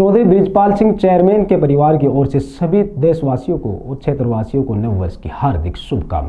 Chaudhary Brijpal Singh, chairman के परिवार की ओर से सभी देशवासियों को और क्षेत्रवासियों को नव वर्ष की हार्दिक शुभकामनाएँ।